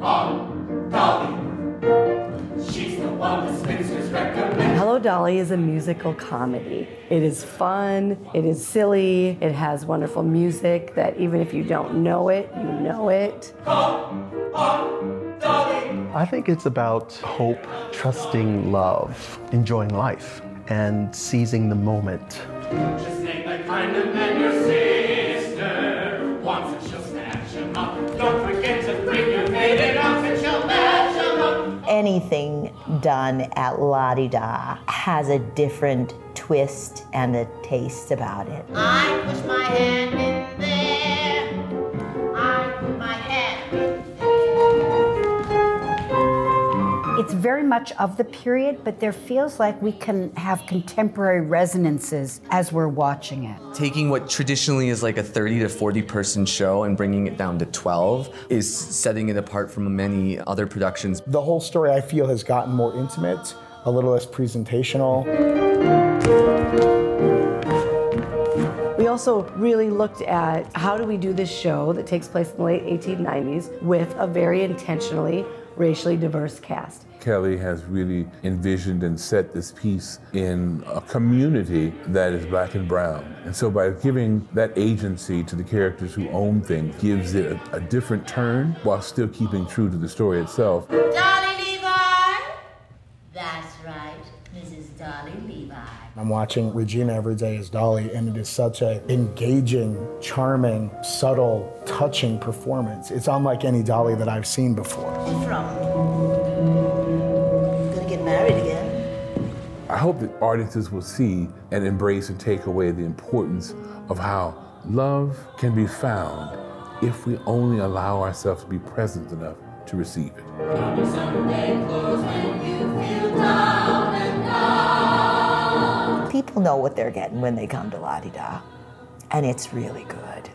on Dolly. She's the one the Spencers recommend. Hello Dolly is a musical comedy. It is fun, it is silly, it has wonderful music that even if you don't know it, you know it. I think it's about hope, trusting love, enjoying life, and seizing the moment. Anything done at Latté Da has a different twist and a taste about it. I push my hand in there. It's very much of the period, but there feels like we can have contemporary resonances as we're watching it. Taking what traditionally is like a 30 to 40 person show and bringing it down to 12 is setting it apart from many other productions. The whole story, I feel, has gotten more intimate, a little less presentational. We also really looked at how do we do this show that takes place in the late 1890s with a very intentionally racially diverse cast. Kelli has really envisioned and set this piece in a community that is black and brown. And so by giving that agency to the characters who own things gives it a, a different turn while still keeping true to the story itself. Dolly I'm watching Regina every day as Dolly, and it is such a engaging, charming, subtle, touching performance. It's unlike any Dolly that I've seen before. You from? Gonna get married again? I hope that audiences will see and embrace and take away the importance of how love can be found if we only allow ourselves to be present enough to receive it people know what they're getting when they come to Latté Da, and it's really good.